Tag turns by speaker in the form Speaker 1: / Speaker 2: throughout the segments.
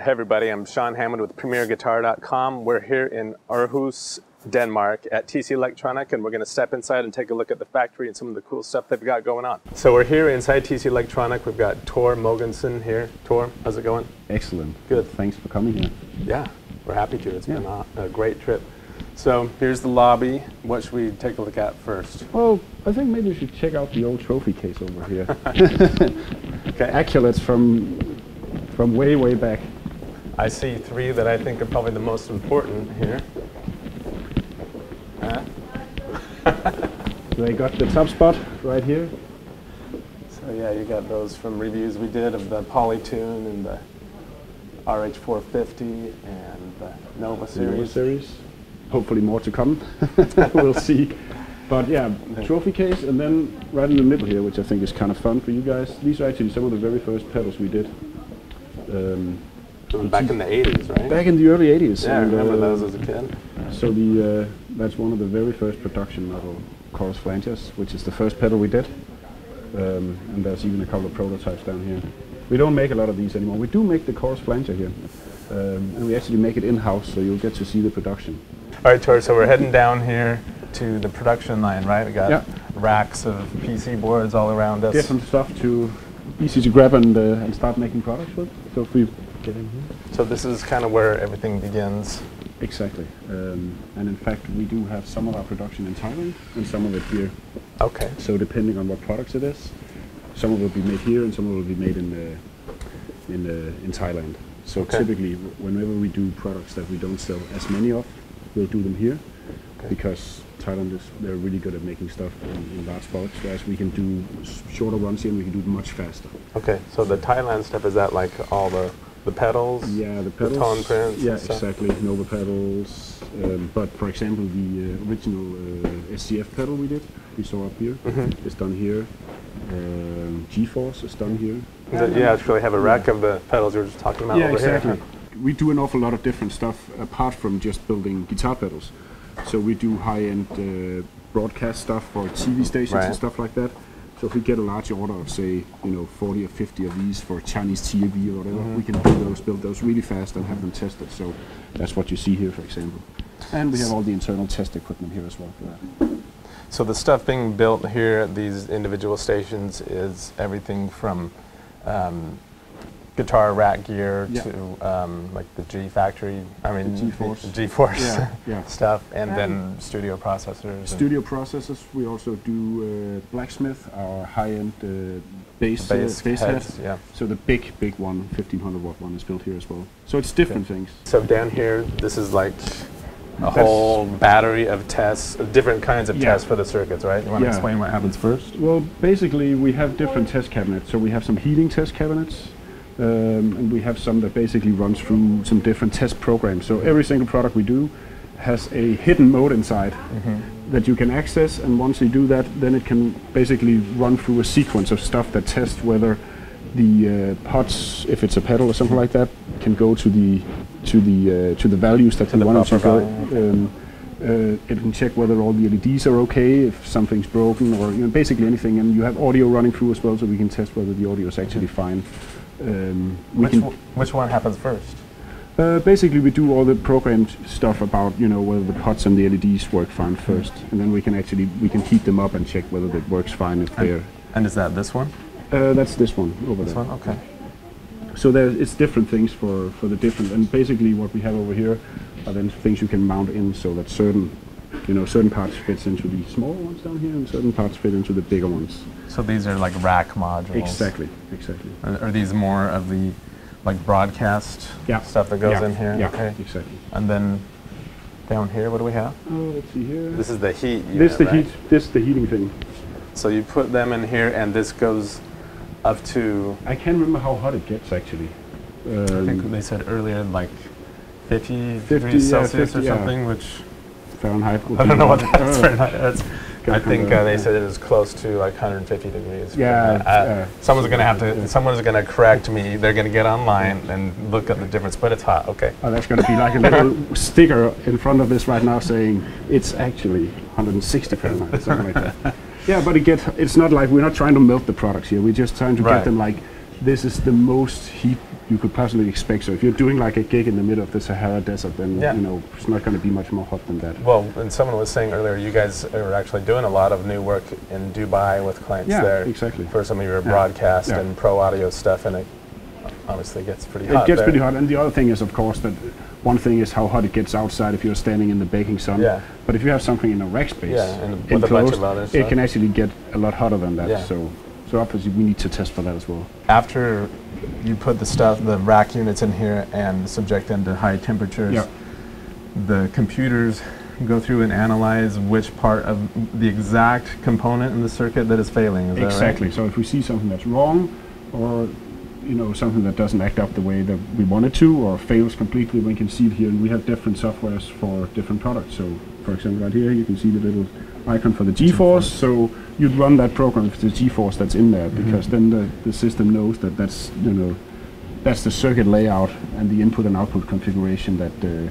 Speaker 1: Hey everybody, I'm Shawn Hammond with PremierGuitar.com. We're here in Aarhus, Denmark at TC Electronic and we're going to step inside and take a look at the factory and some of the cool stuff they've got going on. So we're here inside TC Electronic. We've got Tor Mogensen here. Tor, how's it going?
Speaker 2: Excellent.
Speaker 1: Good.
Speaker 2: Thanks for coming here.
Speaker 1: Yeah, we're happy to. It's been a, a great trip. So here's the lobby. What should we take a look at first?
Speaker 2: Well, I think maybe we should check out the old trophy case over here.
Speaker 1: Okay.
Speaker 2: Accolades from from way way back.
Speaker 1: I see three that I think are probably the most important here. Uh,
Speaker 2: They got the top spot right here.
Speaker 1: So yeah, you got those from reviews we did of the Polytune and the RH450 and the Nova
Speaker 2: The Nova
Speaker 1: series.
Speaker 2: series. Hopefully more to come. we'll see. But yeah, trophy case, and then right in the middle here, which I think is kind of fun for you guys. These are actually some of the very first pedals we did. Um,
Speaker 1: Back in the 80s, right?
Speaker 2: back in the early 80s.
Speaker 1: yeah, I remember
Speaker 2: uh,
Speaker 1: those as a kid.
Speaker 2: So the uh, that's one of the very first production model chorus flangers, which is the first pedal we did. Um, and there's even a couple of prototypes down here. We don't make a lot of these anymore. We do make the chorus flanger here, um, and we actually make it in-house, so you'll get to see the production.
Speaker 1: All right, Tor, so we're heading down here to the production line, right? We got
Speaker 2: Yeah.
Speaker 1: racks of PC boards all around us.
Speaker 2: Different stuff to easy to grab and uh, and start making products with. So if we get in here.
Speaker 1: So this is kind of where everything begins.
Speaker 2: Exactly. Um, and in fact, we do have some of our production in Thailand and some of it here.
Speaker 1: Okay.
Speaker 2: So depending on what products it is, some of it will be made here and some of it will be made in uh, in uh, in Thailand. So
Speaker 1: Okay.
Speaker 2: typically, whenever we do products that we don't sell as many of, we'll do them here
Speaker 1: Okay.
Speaker 2: because Thailand is they're really good at making stuff in, in large bulks, whereas we can do s- shorter runs here and we can do it much faster.
Speaker 1: Okay, so the Thailand stuff, is that like all the, the pedals?
Speaker 2: Yeah, the pedals.
Speaker 1: tone prints
Speaker 2: Yeah, exactly. Nova pedals. Um, but for example, the uh, original uh, SCF pedal we did, we saw up here,
Speaker 1: Mhm.
Speaker 2: is done here. Um, G-Force is done here.
Speaker 1: Is it- yeah, actually have a rack of the pedals you were just talking about
Speaker 2: yeah,
Speaker 1: over
Speaker 2: exactly.
Speaker 1: here.
Speaker 2: We do an awful lot of different stuff apart from just building guitar pedals. So we do high-end uh, broadcast stuff for TV stations
Speaker 1: Right.
Speaker 2: and stuff like that. So if we get a large order of say, you know, 40 or 50 of these for Chinese TV or whatever,
Speaker 1: Mm-hmm.
Speaker 2: we can do those, build those really fast and have them tested. So that's what you see here, for example. And we have all the internal test equipment here as well for that.
Speaker 1: So the stuff being built here at these individual stations is everything from um, guitar rack gear
Speaker 2: Yeah.
Speaker 1: to um, like the G Factory, I mean
Speaker 2: The G-Force.
Speaker 1: G Force
Speaker 2: Yeah, yeah.
Speaker 1: stuff, and then studio processors.
Speaker 2: Studio processors, we also do uh, Blacksmith, our high-end uh, bass,
Speaker 1: bass,
Speaker 2: uh, bass head.
Speaker 1: yeah.
Speaker 2: So the big, big one, 1500 watt one, is built here as well. So it's different things.
Speaker 1: So down here, this is like a
Speaker 2: That's-
Speaker 1: whole battery of tests, of different kinds of
Speaker 2: Yeah.
Speaker 1: tests for the circuits, right? You want to
Speaker 2: Yeah.
Speaker 1: explain what happens first?
Speaker 2: Well, basically, we have different test cabinets. So we have some heating test cabinets, um, and we have some that basically runs through some different test programs. So every single product we do has a hidden mode inside that you can access, and once you do that, then it can basically run through a sequence of stuff that tests whether the uh, pots, if it's a pedal or something like that, can go to the to the uh, to the values that we
Speaker 1: the
Speaker 2: want to go. Um, uh, it can check whether all the LEDs are okay, if something's broken, or you know, basically anything. And you have audio running through as well, so we can test whether the audio is actually fine. Um,
Speaker 1: Which, which one happens first?
Speaker 2: uh, basically we do all the programmed stuff about you know whether the pots and the LEDs work fine first, and then we can actually we can heat them up and check whether it works fine if they're.
Speaker 1: And is that this one?
Speaker 2: Uh, that's this one over
Speaker 1: This
Speaker 2: there.
Speaker 1: one? Okay.
Speaker 2: So there, it's different things for, for the different, and basically what we have over here are then things you can mount in so that certain, you know, certain parts fits into the smaller ones down here, and certain parts fit into the bigger ones.
Speaker 1: So these are like rack modules.
Speaker 2: Exactly, exactly.
Speaker 1: Are, are these more of the like broadcast
Speaker 2: Yeah.
Speaker 1: stuff that goes
Speaker 2: yeah,
Speaker 1: in here?
Speaker 2: Yeah,
Speaker 1: Okay.
Speaker 2: exactly.
Speaker 1: And then down here, what do we have?
Speaker 2: Oh, let's see here.
Speaker 1: This is the heat.
Speaker 2: this
Speaker 1: unit,
Speaker 2: the
Speaker 1: right?
Speaker 2: heat. This the heating thing.
Speaker 1: So you put them in here, and this goes up to.
Speaker 2: I can't remember how hot it gets actually.
Speaker 1: I think
Speaker 2: Um,
Speaker 1: they said earlier like 50,
Speaker 2: 50,
Speaker 1: degrees
Speaker 2: yeah,
Speaker 1: Celsius
Speaker 2: 50,
Speaker 1: or
Speaker 2: yeah.
Speaker 1: something, which
Speaker 2: Fahrenheit.
Speaker 1: I don't know what that's
Speaker 2: uh,
Speaker 1: Fahrenheit. That's, I think uh, they said it was close to like 150 degrees.
Speaker 2: Yeah,
Speaker 1: Uh,
Speaker 2: uh,
Speaker 1: someone's gonna have to. Someone's gonna correct me. They're gonna get online and look at the difference, but it's hot. Okay.
Speaker 2: Oh, that's going to be like a little sticker in front of this right now saying it's actually 160 Fahrenheit, something like that. Yeah, but it get, it's not like we're not trying to melt the products here. We're just trying to
Speaker 1: Right.
Speaker 2: get them like this is the most heat you could possibly expect. So if you're doing like a gig in the middle of the Sahara Desert, then
Speaker 1: Yeah.
Speaker 2: you know it's not going to be much more hot than that.
Speaker 1: Well, and someone was saying earlier, you guys are actually doing a lot of new work in Dubai with clients
Speaker 2: Yeah,
Speaker 1: there
Speaker 2: exactly.
Speaker 1: for some of your
Speaker 2: Yeah.
Speaker 1: broadcast
Speaker 2: Yeah.
Speaker 1: and pro audio stuff, and it obviously gets pretty
Speaker 2: It
Speaker 1: hot.
Speaker 2: gets
Speaker 1: there.
Speaker 2: pretty hot, and the other thing is, of course, that one thing is how hot it gets outside if you're standing in the baking sun.
Speaker 1: Yeah.
Speaker 2: But if you have something in a rack space,
Speaker 1: Yeah, and with a bunch
Speaker 2: enclosed, it
Speaker 1: stuff.
Speaker 2: can actually get a lot hotter than that.
Speaker 1: Yeah.
Speaker 2: So, so obviously we need to test for that as well.
Speaker 1: After you put the stuff, the rack units in here and subject them to high temperatures,
Speaker 2: Yeah.
Speaker 1: the computers go through and analyze which part of the exact component in the circuit that is failing. Is that right?
Speaker 2: Exactly. So if we see something that's wrong, or you know something that doesn't act up the way that we want it to, or fails completely, we can see it here. And we have different softwares for different products. So, for example, right here you can see the little icon for the G-Force. So you'd run that program with the G-Force that's in there, because then the, the system knows that that's you know that's the circuit layout and the input and output configuration that. Uh,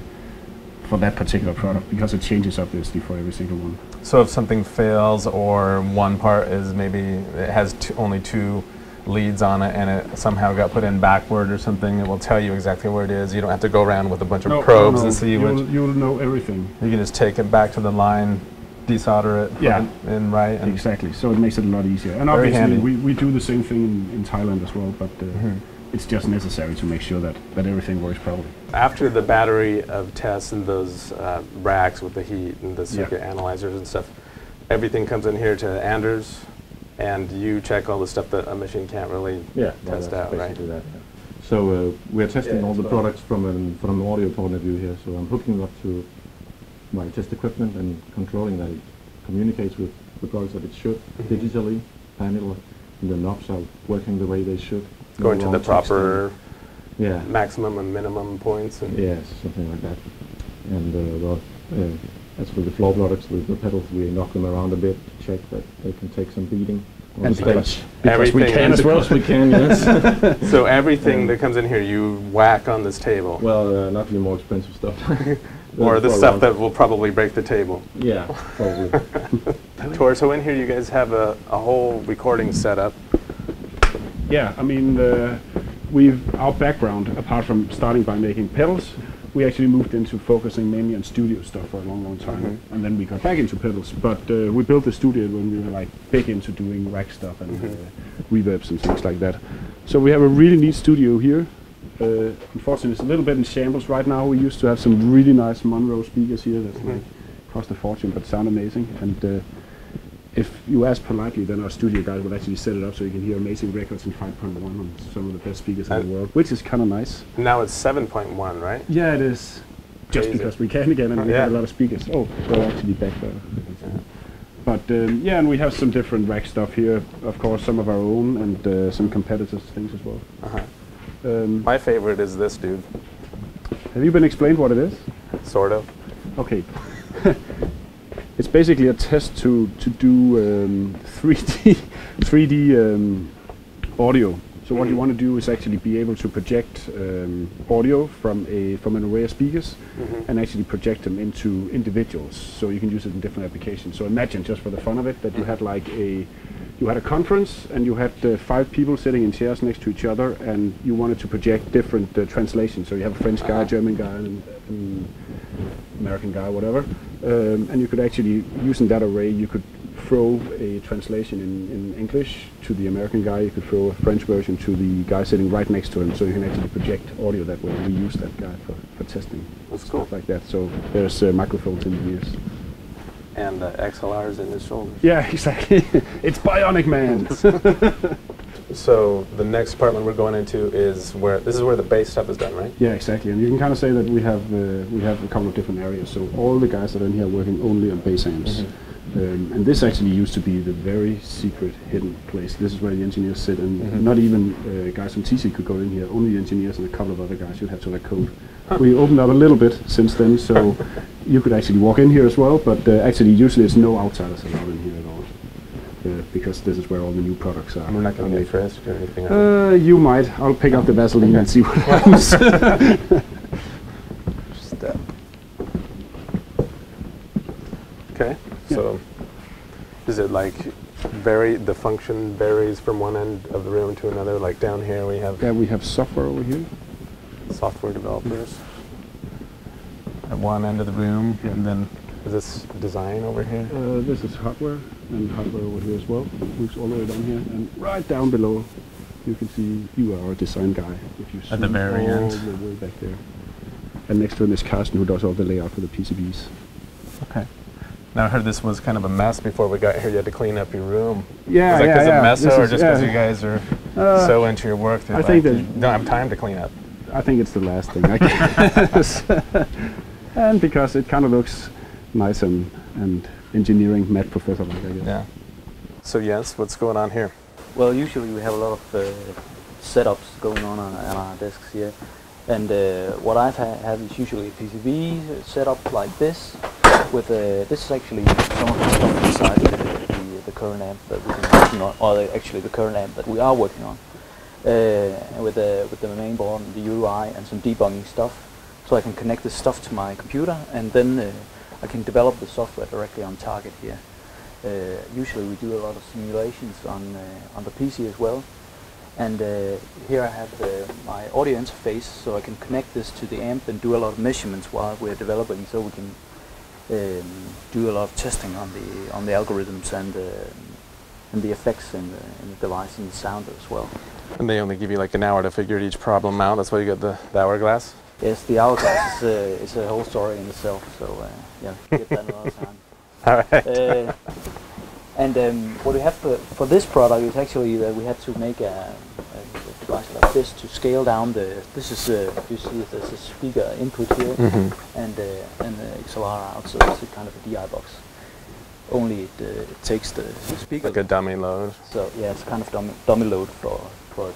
Speaker 2: for that particular product, because it changes obviously for every single one.
Speaker 1: So if something fails or one part is maybe it has only two leads on it and it somehow got put in backward or something, it will tell you exactly where it is. You don't have to go around with a bunch of probes and see
Speaker 2: you'll,
Speaker 1: which.
Speaker 2: you'll know everything.
Speaker 1: You can just take it back to the line, desolder it,
Speaker 2: Yeah.
Speaker 1: and in right, and
Speaker 2: Exactly. So it makes it a lot easier. And
Speaker 1: Very
Speaker 2: obviously,
Speaker 1: handy.
Speaker 2: we, we do the same thing in, in Thailand as well, but uh,
Speaker 1: Mm-hmm.
Speaker 2: it's just necessary to make sure that, that everything works properly.
Speaker 1: after the battery of tests and those uh, racks with the heat and the circuit analyzers and stuff, everything comes in here to Anders, and you check all the stuff that a machine can't really
Speaker 3: Yeah,
Speaker 1: test
Speaker 3: that's
Speaker 1: out, right?
Speaker 3: that. yeah. So uh, we're testing
Speaker 1: Yeah,
Speaker 3: all the products from an from an audio point of view here. So I'm hooking up to my test equipment and controlling that it communicates with the products that it should
Speaker 1: Mm-hmm.
Speaker 3: digitally. Panel and the knobs are working the way they should. No
Speaker 1: Going to the proper
Speaker 3: yeah.
Speaker 1: maximum and minimum points. And
Speaker 3: Yes, something like that. And uh, well, uh, as for the floor products, the, the pedals, we knock them around a bit to check that they can take some beating
Speaker 2: And because-. Because we
Speaker 1: Everything
Speaker 2: can as well.
Speaker 3: Because we can, yes.
Speaker 1: So everything that comes in here, you whack on this table,
Speaker 3: well, uh, not the more expensive stuff.
Speaker 1: or the stuff that will probably break the table.
Speaker 3: Yeah, probably.
Speaker 1: Tor, so in here you guys have a, a whole recording setup.
Speaker 2: Yeah, I mean, uh, we've our background, apart from starting by making pedals, we actually moved into focusing mainly on studio stuff for a long, long time,
Speaker 1: Mm-hmm.
Speaker 2: and then we got back into pedals. But uh, we built the studio when we were like big into doing rack stuff and
Speaker 1: Mm-hmm.
Speaker 2: uh, reverbs and things like that. So we have a really neat studio here. Uh, unfortunately, it's a little bit in shambles right now. We used to have some really nice Monroe speakers here that like cost a fortune but sound amazing. And uh, if you ask politely, then our studio guys will actually set it up so you can hear amazing records in 5.1 on some of the best speakers in
Speaker 1: Uh,
Speaker 2: the world, which is kind of nice.
Speaker 1: Now it's 7.1, right?
Speaker 2: Yeah, it is. Just because we can again and we
Speaker 1: Yeah.
Speaker 2: have a lot of speakers. Oh, they're actually back there. But um, yeah, and we have some different rack stuff here. Of course, some of our own and uh, some competitors' things as well.
Speaker 1: Uh-huh.
Speaker 2: Um,
Speaker 1: My favorite is this dude,
Speaker 2: have you been explained what it is?
Speaker 1: sort of.
Speaker 2: Okay. it's basically a test to to do um, 3D 3D um, audio. So what you want to do is actually be able to project um, audio from a from an array of speakers and actually project them into individuals. So you can use it in different applications. So imagine just for the fun of it that you had like a you had a conference and you had uh, five people sitting in chairs next to each other and you wanted to project different uh, translations. So you have a French guy, German guy, and, and American guy, whatever. Um, and you could actually, using that array, you could throw a translation in, in English to the American guy. You could throw a French version to the guy sitting right next to him, so you can actually project audio that way. We use that guy for, for testing.
Speaker 1: That's
Speaker 2: stuff like that. So there's uh, microphones in the ears.
Speaker 1: And uh, XLRs in his shoulders.
Speaker 2: Yeah, exactly. it's Bionic Man.
Speaker 1: So the next department we're going into is where this is where the bass stuff is done, right?
Speaker 2: yeah, exactly. And you can kind of say that we have uh, we have a couple of different areas. So all the guys that are in here are working only on bass amps. Um, and this actually used to be the very secret hidden place. This is where the engineers sit, and not even uh, guys from TC could go in here. Only the engineers and a couple of other guys. You'd have to like code. We opened up a little bit since then, so you could actually walk in here as well. But uh, actually, usually it's no outsiders allowed in here at all, uh, because this is where all the new products are.
Speaker 1: We're not going to
Speaker 2: are
Speaker 1: get frisked or anything.
Speaker 2: Uh, you might. I'll pick up the Vaseline and see what happens.
Speaker 1: we? Step. Okay. So is it like vary the function varies from one end of the room to another. Like down here, we have
Speaker 2: Yeah, we have software over here.
Speaker 1: software developers at one end of the room,
Speaker 2: Yeah.
Speaker 1: and then is this design over here?
Speaker 2: Uh, this is hardware, and hardware over here as well. Moves all the way down here, and right down below, you can see you are our design guy. If you
Speaker 1: At the
Speaker 2: zoom
Speaker 1: very
Speaker 2: all
Speaker 1: end.
Speaker 2: the way back there. And next to him is Carsten, who does all the layout for the PCBs.
Speaker 1: Okay. Now I heard this was kind of a mess before we got here. You had to clean up your room.
Speaker 2: Yeah,
Speaker 1: was that
Speaker 2: yeah,
Speaker 1: because
Speaker 2: yeah.
Speaker 1: of Mesa,
Speaker 2: This
Speaker 1: or
Speaker 2: is-
Speaker 1: just because
Speaker 2: yeah.
Speaker 1: you guys are
Speaker 2: Uh,
Speaker 1: so into your work that
Speaker 2: I
Speaker 1: like,
Speaker 2: think that-
Speaker 1: you don't have time to clean up?
Speaker 2: I think it's the last thing I guess. and because it kind of looks nice and, and engineering math professor like, I guess.
Speaker 1: Yeah. So yes, what's going on here?
Speaker 4: Well, usually we have a lot of uh, setups going on on, on our desks here. And uh, what I've ha- had is usually a PCB set up like this. With uh, this is actually some of the stuff inside the, the, current amp that been working on, or actually the current amp that we are working on. Uh, with the with the main board, the UI, and some debugging stuff, so I can connect this stuff to my computer, and then uh, I can develop the software directly on target here. Uh, usually we do a lot of simulations on uh, on the PC as well. And uh, here I have uh, my audio interface, so I can connect this to the amp and do a lot of measurements while we're developing, so we can um, do a lot of testing on the on the algorithms and uh, and the effects in the, in the device and the sound as well.
Speaker 1: And they only give you like an hour to figure each problem out. That's why you got the, the hourglass.
Speaker 4: Yes, the hourglass is, uh, is a whole story in itself, so uh, yeah, get that another time.
Speaker 1: All right.
Speaker 4: Uh, and um, what we have for, for this product is actually that we had to make a, a device like this to scale down the. This is uh, you see there's a speaker input here
Speaker 1: Mhm.
Speaker 4: and uh, and the XLR out, so it's a kind of a DI box. Only it, uh, it takes the speaker.
Speaker 1: Like a dummy load.
Speaker 4: So yeah, it's kind of dummy, dummy load for for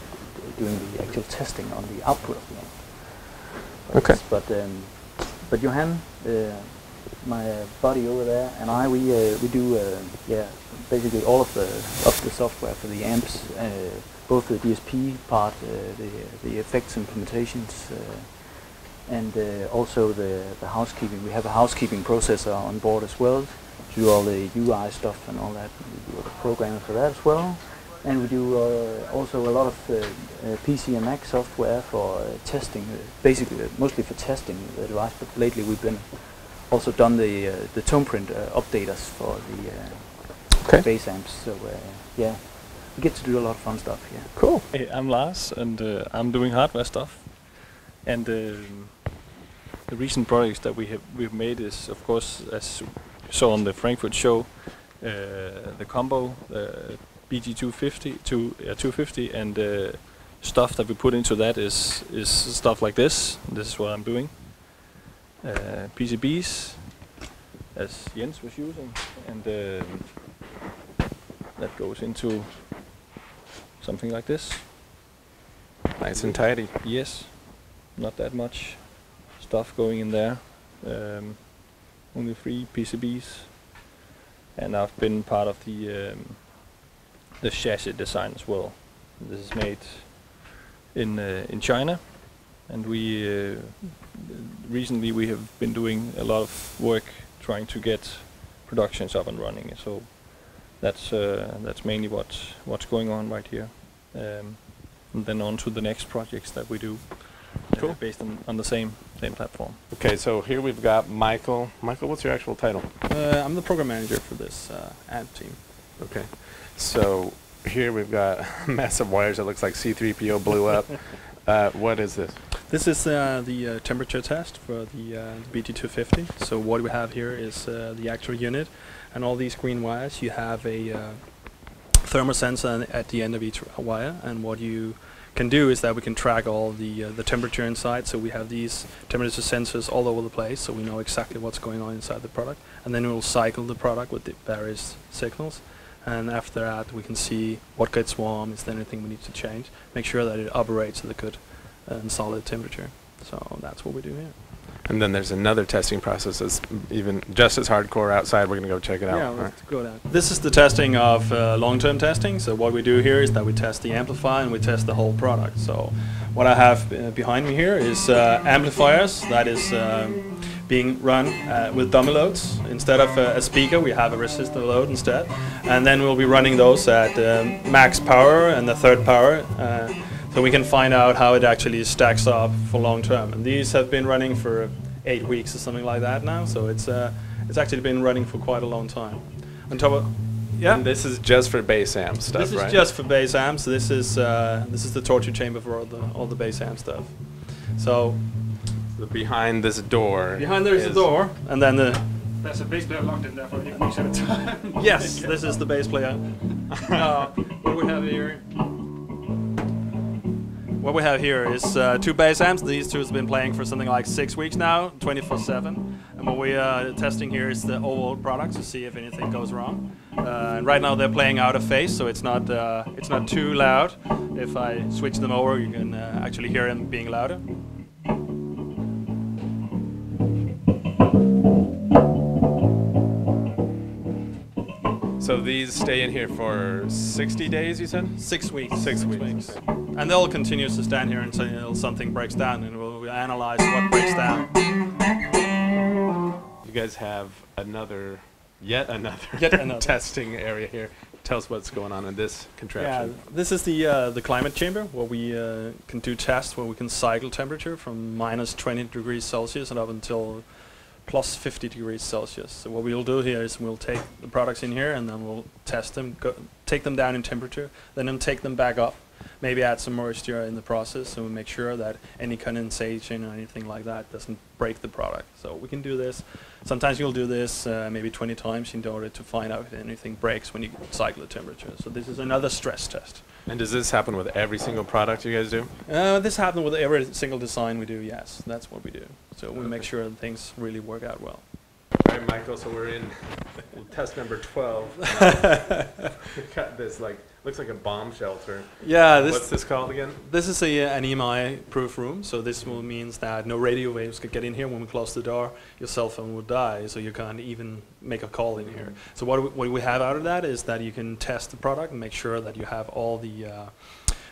Speaker 4: doing the actual testing on the output of the amp. But
Speaker 1: Okay.
Speaker 4: But um, but Johan, uh, my buddy over there, and I, we uh, we do uh, yeah basically all of the of the software for the amps, uh, both the DSP part, uh, the the effects implementations. Uh, and uh, also the, the housekeeping. We have a housekeeping processor on board as well to do all the UI stuff and all that. We do the programming for that as well. And we do uh, also a lot of uh, uh, PC and Mac software for uh, testing, uh, basically uh, mostly for testing the device. But lately we've been also done the uh, the tone print uh, updaters for the uh,
Speaker 1: Okay.
Speaker 4: bass amps. So uh, yeah, we get to do a lot of fun stuff. Yeah.
Speaker 1: Cool.
Speaker 5: Hey, I'm Lars, and uh, I'm doing hardware stuff. And um, the recent projects that we have we've made is, of course, as you saw on the Frankfurt show, uh, the combo, uh, BG250 to uh, 250, and uh, stuff that we put into that is is stuff like this. This is what I'm doing. Uh, PCBs, as Jens was using, and um, that goes into something like this.
Speaker 1: Nice and tidy.
Speaker 5: Yes, not that much stuff going in there. Um, only three PCBs, and I've been part of the um, the chassis design as well. This is made in uh, in China, and we uh, recently we have been doing a lot of work trying to get productions up and running. So that's uh, that's mainly what what's going on right here. Um, and then on to the next projects that we do, uh, based on, on the same same platform.
Speaker 1: Okay, so here we've got Michael. Michael, what's your actual title?
Speaker 6: Uh, I'm the program manager for this uh, ad team.
Speaker 1: Okay. So here we've got massive wires that looks like C3PO blew up. uh, what is this?
Speaker 6: This is uh, the uh, temperature test for the, uh, BT250. So what we have here is uh, the actual unit, and all these green wires. You have a uh, thermal sensor at the end of each wire, and what you can do is that we can track all the uh, the temperature inside. So we have these temperature sensors all over the place, so we know exactly what's going on inside the product, and then we'll cycle the product with the various signals. And after that, we can see what gets warm. Is there anything we need to change? Make sure that it operates at a good and solid temperature. So that's what we do here.
Speaker 1: And then there's another testing process that's even just as hardcore outside. We're going to go check it out.
Speaker 6: Yeah, let's go down. This is the testing of uh, long-term testing. So what we do here is that we test the amplifier and we test the whole product. So what I have uh, behind me here is uh, amplifiers. That is um, being run uh, with dummy loads. Instead of uh, a speaker, we have a resistor load instead. And then we'll be running those at um, max power and the third power. So we can find out how it actually stacks up for long term. And these have been running for eight weeks or something like that now. So it's, uh, it's actually been running for quite a long time. On top of, yeah.
Speaker 1: And this is just for bass amp stuff,
Speaker 6: This is
Speaker 1: right?
Speaker 6: just for bass amps. This is uh, this is the torture chamber for all the all the bass amp stuff. So
Speaker 1: So behind this door.
Speaker 6: behind there is the door, and then the
Speaker 2: There's a bass player locked in there for eight weeks at a time.
Speaker 6: yes, this is the bass player. uh, what we have here. What we have here is uh, two bass amps. These two has been playing for something like six weeks now, 24/7. And what we are testing here is the overall product to see if anything goes wrong. Uh, and right now they're playing out of phase, so it's not uh, it's not too loud. If I switch them over, you can uh, actually hear them being louder.
Speaker 1: So these stay in here for 60 days, you said?
Speaker 6: Six weeks.
Speaker 1: Six weeks,
Speaker 6: And they'll continue to stand here until something breaks down, and we'll, we'll analyze what breaks down.
Speaker 1: You guys have another, yet another,
Speaker 6: Yet another.
Speaker 1: testing area here. Tell us what's going on in this contraption.
Speaker 6: Yeah, this is the uh, the climate chamber where we uh, can do tests where we can cycle temperature from minus 20 degrees Celsius and up until plus 50 degrees Celsius. So what we'll do here is we'll take the products in here and then we'll test them, go, take them down in temperature, then then take them back up, maybe add some moisture in the process so we make sure that any condensation or anything like that doesn't break the product. So we can do this. Sometimes you'll do this uh, maybe 20 times in order to find out if anything breaks when you cycle the temperature. So this is another stress test.
Speaker 1: And does this happen with every single product you guys do?
Speaker 6: Uh, this happens with every single design we do, yes. That's what we do. So we make sure that things really work out well.
Speaker 1: All right, Michael, so we're in test number 12. Cut this, like, looks like a bomb shelter.
Speaker 6: Yeah,
Speaker 1: What's
Speaker 6: this
Speaker 1: this called again?
Speaker 6: this is a, an EMI proof room, so this will means that no radio waves could get in here when we close the door. Your cell phone would die, so you can't even make a call in here. So what we, what we have out of that is that you can test the product and make sure that you have all the uh,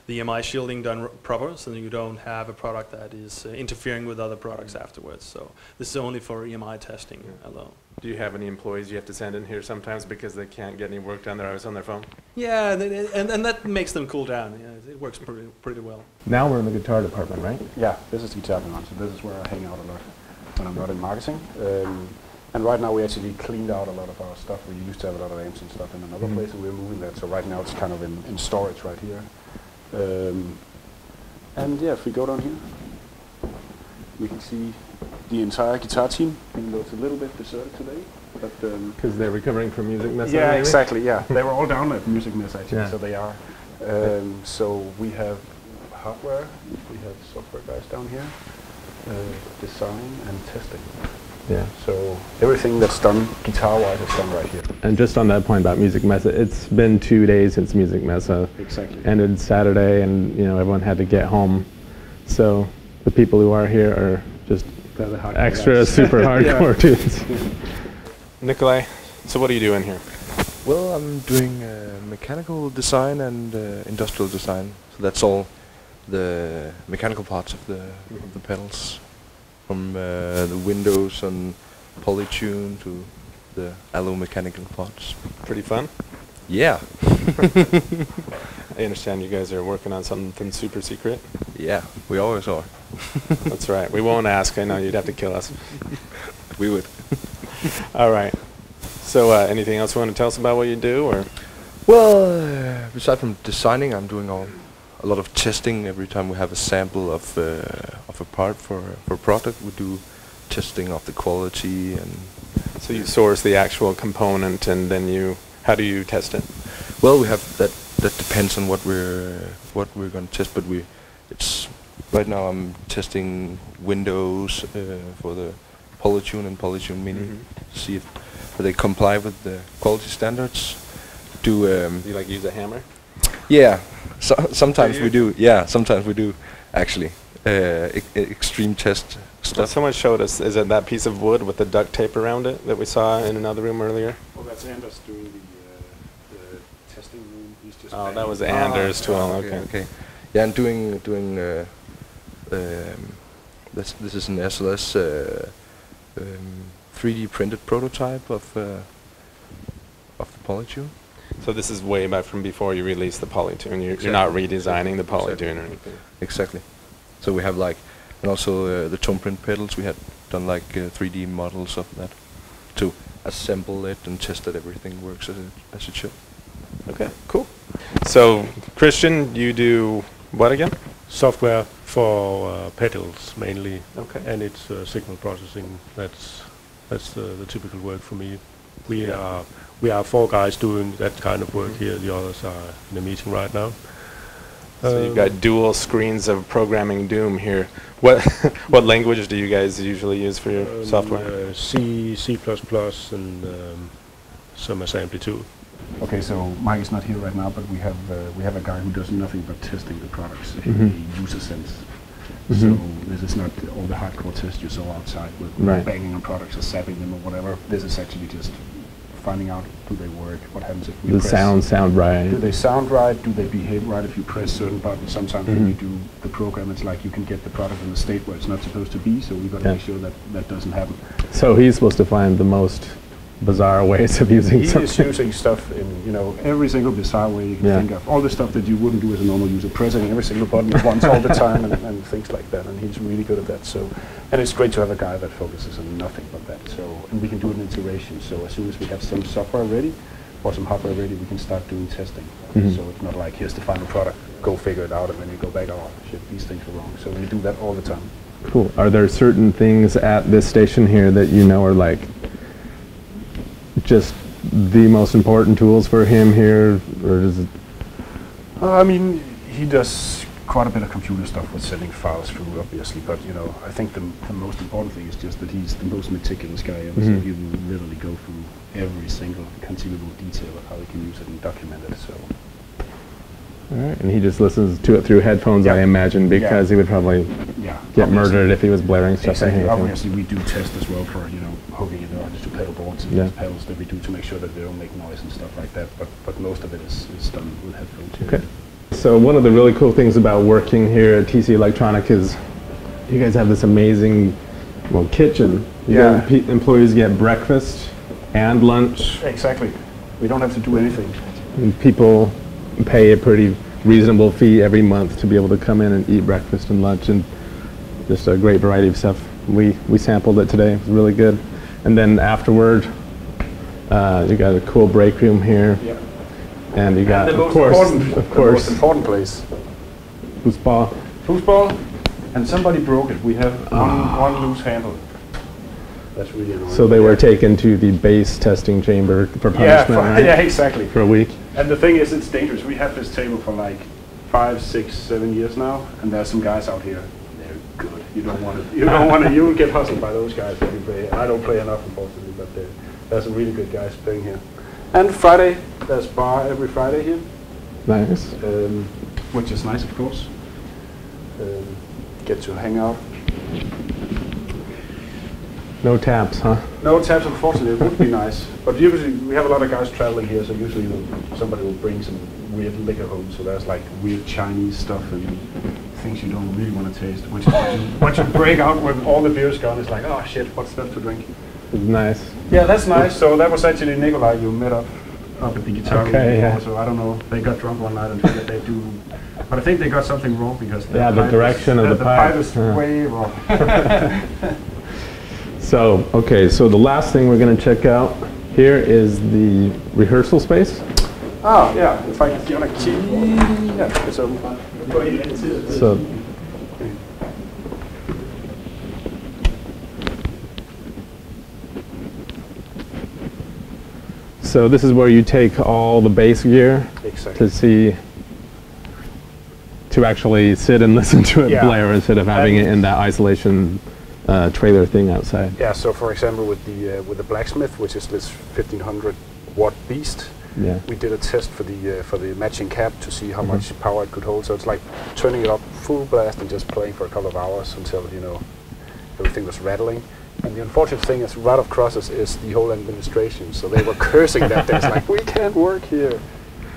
Speaker 6: the EMI shielding done r- proper, so that you don't have a product that is uh, interfering with other products afterwards. So this is only for EMI testing alone.
Speaker 1: Do you have any employees you have to send in here sometimes because they can't get any work done? They're always on their phone?
Speaker 6: Yeah, th- th- and, and that makes them cool down. Yeah, it works pretty, pretty well.
Speaker 1: Now we're in the guitar department, right?
Speaker 2: Yeah, this is Guitar Command, so this is where I hang out a lot when I'm not in marketing. Um, and right now we actually cleaned out a lot of our stuff. We used to have a lot of amps and stuff in another
Speaker 1: Mhm.
Speaker 2: place, and we're moving that. So right now it's kind of in, in storage right here. Um, and yeah, if we go down here, we can see the entire guitar team, even though it's a little bit deserted today. But um,
Speaker 1: Because they're recovering from Musikmesse.
Speaker 2: yeah, exactly. Yeah, they were all down at Musikmesse actually,
Speaker 1: Yeah.
Speaker 2: so they are. Um, so we have hardware, we have software guys down here, uh, design and testing.
Speaker 1: Yeah.
Speaker 2: So everything that's done guitar-wise is done right here.
Speaker 1: And just on that point about Musikmesse, it's been two days since Musikmesse
Speaker 2: Exactly.
Speaker 1: ended Saturday, and you know everyone had to get home. So the people who are here are just
Speaker 2: They're the hardcore
Speaker 1: extra
Speaker 2: guys.
Speaker 1: super hardcore dudes. Nikolai, so what are you doing here?
Speaker 7: Well, I'm doing uh, mechanical design and uh, industrial design. So that's all the mechanical parts of the of the pedals, from uh, the windows and polytune to the allo mechanical parts.
Speaker 1: Pretty fun.
Speaker 7: Yeah,
Speaker 1: I understand you guys are working on something super secret.
Speaker 7: yeah, we always are.
Speaker 1: That's right. We won't ask. I know you'd have to kill us.
Speaker 7: We would.
Speaker 1: All right. So, uh, anything else you want to tell us about what you do, or
Speaker 7: Well, uh, aside from designing, I'm doing all, a lot of testing every time we have a sample of uh, of a part for for a product. We do testing of the quality and
Speaker 1: so you source the actual component and then you how do you test it?
Speaker 7: Well, we have that. That depends on what we're what we're going to test. But we, it's right now. I'm testing Windows uh, for the Polytune and Polytune Mini.
Speaker 1: Mhm.
Speaker 7: See if they comply with the quality standards. Do um,
Speaker 1: Do you like use a hammer?
Speaker 7: yeah. So, sometimes we do. Yeah, sometimes we do. Actually, uh, e- extreme test stuff.
Speaker 1: someone showed us. Is it that piece of wood with the duct tape around it that we saw in another room earlier?
Speaker 2: Well, that's Anders doing the, uh, the testing room. He's just
Speaker 1: Oh, that
Speaker 2: banging.
Speaker 1: was Anders too.
Speaker 7: Ah,
Speaker 1: okay.
Speaker 7: okay. Yeah, I'm doing doing. Uh, um, this this is an SLS uh, um, 3D printed prototype of uh, of the Polytune.
Speaker 1: So this is way back from before you released the Polytune. You're,
Speaker 7: Exactly.
Speaker 1: you're not redesigning the
Speaker 7: Exactly.
Speaker 1: Polytune or anything.
Speaker 7: Exactly. So we have like, and also uh, the tone print pedals. We had done like uh, 3D models of that to assemble it and test that everything works as it as it should.
Speaker 1: Okay, cool. So Christian, you do what again?
Speaker 8: software for uh, pedals mainly,
Speaker 1: Okay.
Speaker 8: and it's uh, signal processing. That's that's the, the typical work for me. We
Speaker 1: Yeah.
Speaker 8: are we are four guys doing that kind of work here. The others are in a meeting right now.
Speaker 1: So you've
Speaker 8: Um,
Speaker 1: got dual screens of programming Doom here. What what language do you guys usually use for your
Speaker 8: um,
Speaker 1: software?
Speaker 8: uh, C, C++, and um, some assembly too.
Speaker 2: Okay, so Mike is not here right now, but we have uh, we have a guy who does nothing but testing the products in
Speaker 1: Mhm.
Speaker 2: a user sense.
Speaker 1: Mhm.
Speaker 2: So this is not all the hardcore tests you saw outside with
Speaker 1: Right.
Speaker 2: banging on products or sapping them or whatever. This is actually just finding out do they work, what happens if we
Speaker 1: The
Speaker 2: press.
Speaker 1: sound sound right.
Speaker 2: Do they sound right? Do they behave right if you press certain buttons? Sometimes when
Speaker 1: Mhm.
Speaker 2: you do the program, it's like you can get the product in the state where it's not supposed to be, so we've got to
Speaker 1: Yeah.
Speaker 2: make sure that that doesn't happen.
Speaker 1: So he's supposed to find the most bizarre ways of using
Speaker 2: He is using stuff in, you know, every single bizarre way you can
Speaker 1: Yeah.
Speaker 2: think of. All the stuff that you wouldn't do as a normal user, pressing every single button at once all the time and, and things like that. And he's really good at that. So, and it's great to have a guy that focuses on nothing but that. So, and we can do it in iteration. So as soon as we have some software ready or some hardware ready, we can start doing testing.
Speaker 1: Mhm.
Speaker 2: So it's not like here's the final product, go figure it out, and then you go back, oh shit, these things are wrong. So we do that all the time.
Speaker 1: Cool. Are there certain things at this station here that you know are like just the most important tools for him here, or does it?
Speaker 2: Uh, I mean, he does quite a bit of computer stuff with sending files through, obviously. But you know, I think the, the most important thing is just that he's the most meticulous guy ever. So
Speaker 1: Mhm.
Speaker 2: he will literally go through every single conceivable detail of how he can use it and document it. So
Speaker 1: right. And he just listens to it through headphones, I imagine, because he would probably
Speaker 2: yeah,
Speaker 1: get
Speaker 2: obviously-
Speaker 1: murdered if he was blaring stuff in
Speaker 2: Exactly. Obviously, we do test as well for you know hooking it onto pedal boards and
Speaker 1: Yeah.
Speaker 2: these pedals that we do to make sure that they don't make noise and stuff like that. But but most of it is, is done with headphones.
Speaker 1: Okay. So one of the really cool things about working here at TC Electronic is you guys have this amazing, well, kitchen. You
Speaker 2: Yeah.
Speaker 1: employees get breakfast and lunch.
Speaker 2: Exactly. We don't have to do anything.
Speaker 1: And people pay a pretty reasonable fee every month to be able to come in and eat breakfast and lunch and just a great variety of stuff. We, we sampled it today. It was really good. And then afterward, uh, you got a cool break room here.
Speaker 2: Yeah.
Speaker 1: And you got,
Speaker 2: the
Speaker 1: of course, of
Speaker 2: the most
Speaker 1: course,
Speaker 2: important place.
Speaker 1: foosball.
Speaker 2: Foosball, and somebody broke it. We have one, one loose handle. That's really annoying.
Speaker 1: So they were
Speaker 2: Yeah.
Speaker 1: taken to the base testing chamber for
Speaker 2: Yeah,
Speaker 1: punishment,
Speaker 2: for,
Speaker 1: right?
Speaker 2: yeah, exactly.
Speaker 1: For a week.
Speaker 2: And the thing is, it's dangerous. We have this table for like five, six, seven years now, and there's some guys out here. They're good. You don't want to. You don't want to. You will get hustled by those guys when you play. I don't play enough, unfortunately, but there- there's some really good guys playing here. And Friday, there's bar every Friday here.
Speaker 1: Nice.
Speaker 2: um, which is nice, of course. Um, get to hang out.
Speaker 1: No taps, huh?
Speaker 2: No taps, unfortunately. It would be nice, but usually we have a lot of guys traveling here, so usually somebody will bring some weird liquor home. So there's like weird Chinese stuff and things you don't really want to taste. Which is what you, what you break out when all the beer's gone. It's like, oh shit, what's left to drink?
Speaker 1: Nice.
Speaker 2: Yeah, that's nice. So that was actually Nikolai you met up up at the guitar
Speaker 1: Okay,
Speaker 2: before.
Speaker 1: yeah.
Speaker 2: So I don't know. They got drunk one night and figured they do. But I think they got something wrong because
Speaker 1: Yeah, the direction of the
Speaker 2: the
Speaker 1: pipe.
Speaker 2: pipe is
Speaker 1: Yeah.
Speaker 2: way wrong.
Speaker 1: So, okay, so the last thing we're going to check out here is the rehearsal space.
Speaker 2: Ah, yeah. If I get a key, yeah, it's open.
Speaker 1: So, so this is where you take all the bass gear
Speaker 2: Exactly.
Speaker 1: to see, to actually sit and listen to it
Speaker 2: Yeah.
Speaker 1: blare instead of having it in that isolation uh, trailer thing outside.
Speaker 2: Yeah. So for example, with the uh, with the blacksmith, which is this 1500 watt beast,
Speaker 1: Yeah.
Speaker 2: we did a test for the uh, for the matching cab to see how much power it could hold. So it's like turning it up full blast and just playing for a couple of hours until you know everything was rattling. And the unfortunate thing is, right across us is the whole administration. So they were cursing that day. It's like we can't work here.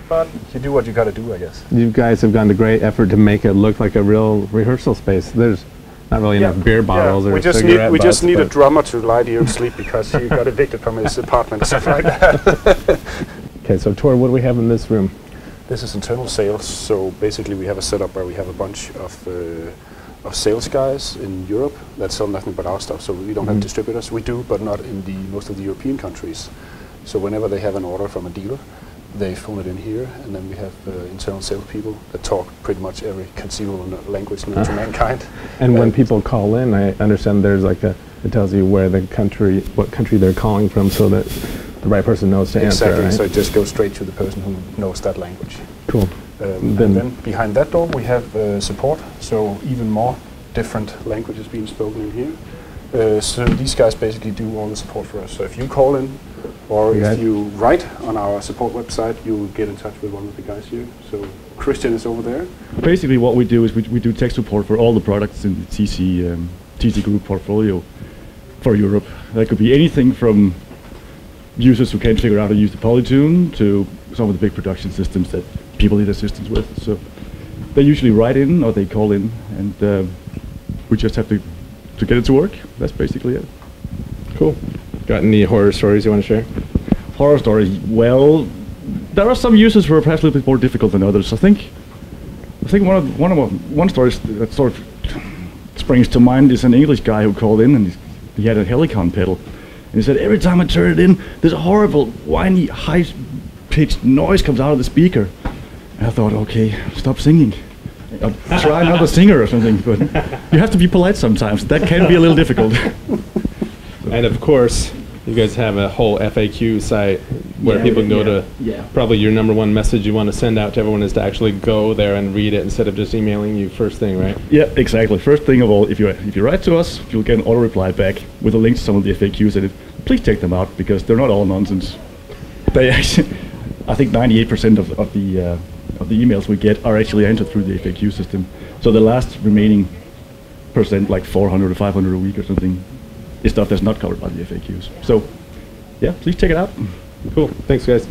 Speaker 2: But you do what you got to do, I guess.
Speaker 1: You guys have gone to great effort to make it look like a real rehearsal space. There's not really
Speaker 2: Yeah,
Speaker 1: enough beer bottles
Speaker 2: yeah,
Speaker 1: or
Speaker 2: we just
Speaker 1: cigarette
Speaker 2: need we just need a drummer to lie to you to sleep because he got evicted from his apartment stuff like that.
Speaker 1: Okay, so Tor, what do we have in this room?
Speaker 2: This is internal sales. So basically, we have a setup where we have a bunch of uh, of sales guys in Europe that sell nothing but our stuff. So we don't have
Speaker 1: Mhm.
Speaker 2: distributors. We do, but not in the most of the European countries. So whenever they have an order from a dealer, they phone it in here, and then we have uh, internal sales people that talk pretty much every conceivable language known to mankind.
Speaker 1: And when
Speaker 2: Uh,
Speaker 1: people call in, I understand there's like a, it tells you where the country, what country they're calling from so that the right person knows to answer,
Speaker 2: Exactly.
Speaker 1: right?
Speaker 2: So it just goes straight to the person who knows that language.
Speaker 1: Cool.
Speaker 2: Um,
Speaker 1: Then-
Speaker 2: and then behind that door we have uh, support, so even more different languages being spoken in here. Uh, so these guys basically do all the support for us. So if you call in, or
Speaker 1: Okay.
Speaker 2: if you write on our support website, you will get in touch with one of the guys here. So Christian is over there.
Speaker 9: Basically, what we do is we, we do tech support for all the products in the TC um, TC Group portfolio for Europe. That could be anything from users who can't figure out how to use the Polytune to some of the big production systems that people need assistance with. So they usually write in or they call in, and um we just have to to get it to work. That's basically it.
Speaker 1: Cool. Got any horror stories you want to share?
Speaker 9: horror stories. Well, there are some users who are perhaps a little bit more difficult than others. I think. I think one of one of one story that sort of springs to mind is an English guy who called in and he had a Helicon pedal, and he said every time I turn it in, this horrible whiny high-pitched noise comes out of the speaker. And I thought, okay, stop singing. Try another singer or something, but you have to be polite sometimes. That can be a little difficult.
Speaker 1: And of course, you guys have a whole FAQ site where
Speaker 9: Yeah,
Speaker 1: people can go
Speaker 9: yeah,
Speaker 1: to.
Speaker 9: yeah.
Speaker 1: Probably your number one message you want to send out to everyone is to actually go there and read it instead of just emailing you first thing, right?
Speaker 9: Yeah, exactly. First thing of all, if you if you write to us, you'll get an auto reply back with a link to some of the FAQs in it. Please check them out because they're not all nonsense. They actually, I think 98% of, of the uh, of the emails we get are actually entered through the FAQ system. So the last remaining percent, like 400 or 500 a week or something, is stuff that's not covered by the FAQs. So, yeah, please check it out.
Speaker 1: Cool. Thanks, guys.